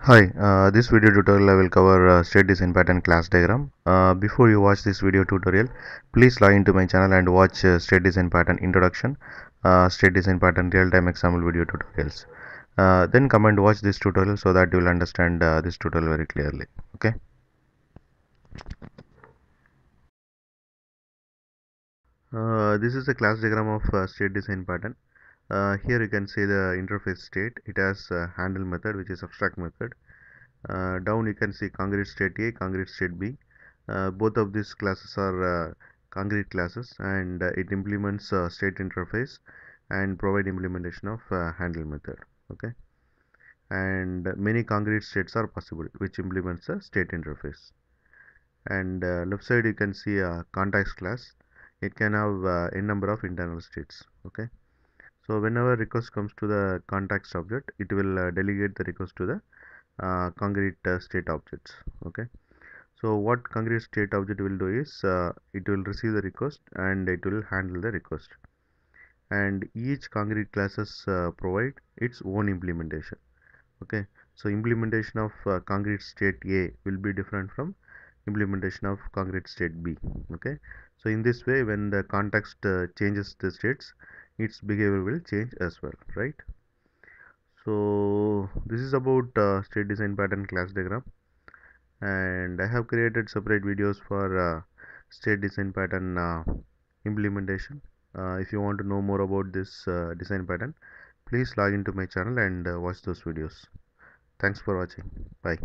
Hi, uh, this video tutorial I will cover uh, state design pattern class diagram. Uh, before you watch this video tutorial, please log into my channel and watch uh, state design pattern introduction, uh, state design pattern real-time example video tutorials. Uh, then come and watch this tutorial so that you will understand this tutorial very clearly. Okay. This is the class diagram of state design pattern. Uh, here you can see the interface state. It has handle method which is abstract method. Uh, down you can see concrete state A, concrete state B. Uh, both of these classes are concrete classes and it implements state interface and provide implementation of handle method. Okay and many concrete states are possible which implements a state interface and uh, left side you can see a context class it can have uh, n number of internal states okay so whenever request comes to the context object it will uh, delegate the request to the uh, concrete uh, state objects okay? So what concrete state object will do is uh, it will receive the request and it will handle the request. And each concrete classes uh, provide its own implementation okay? So implementation of uh, concrete state a will be different from implementation of concrete state b okay? So in this way when the context changes the states its behavior will change as well right? So this is about uh, state design pattern class diagram. And I have created separate videos for uh, state design pattern uh, implementation. Uh, if you want to know more about this uh, design pattern please log into my channel and uh, watch those videos. Thanks for watching. Bye